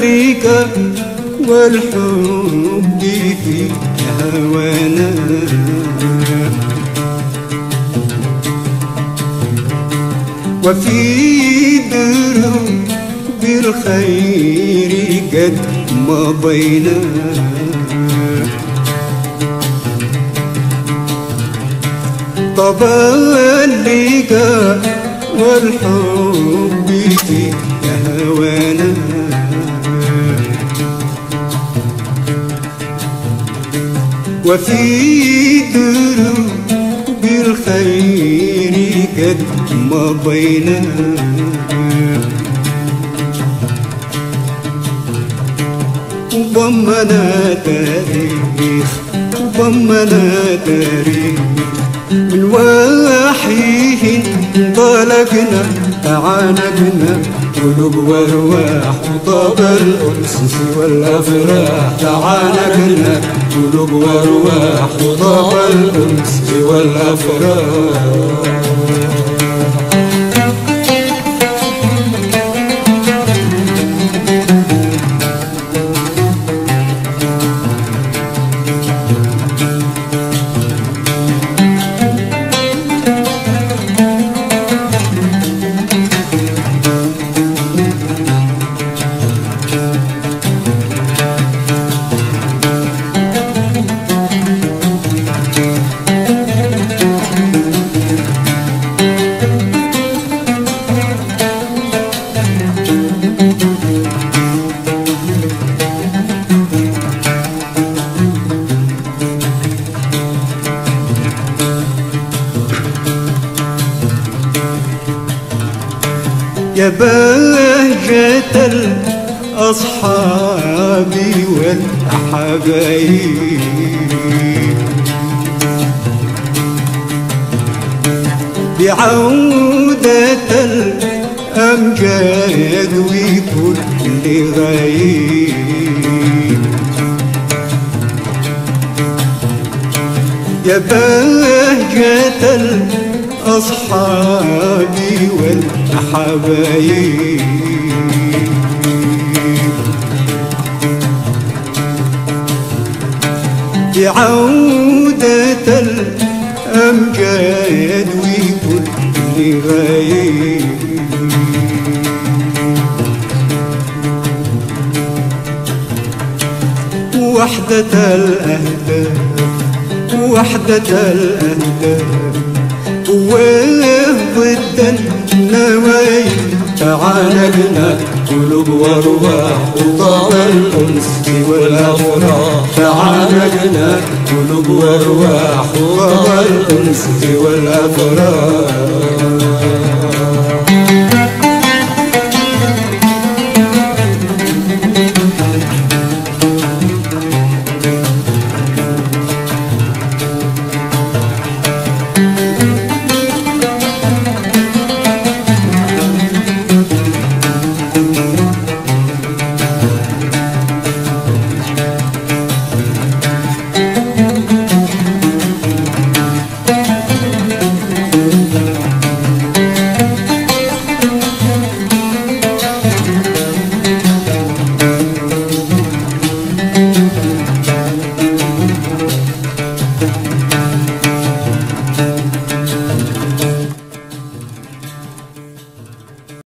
لك والحب في هوانا. وفي دروب الخير قد مضينا لك والحب وفي دروب الخير قد مضينا وضمنا تاريخ وضمنا تاريخ من وحيه انطلقنا تعانقنا قلوب وارواح وطاب الأنس والأفراح. تعانقنا قلوب وارواح وطاب الأنس والأفراح. يا بهجة الأصحاب والحبايب بعودة الأمجاد وكل غيب يا بهجة الأصحاب والحبايب بعودة الأمجاد وكل غيب. وحدة الأهداف وحدة الأهداف. وضد النوايا تعانقنا قلوب وارواح وطاب الأنس والافراح تعانقنا قلوب وارواح وطاب الأنس والافراح